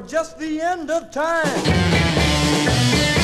just the end of time.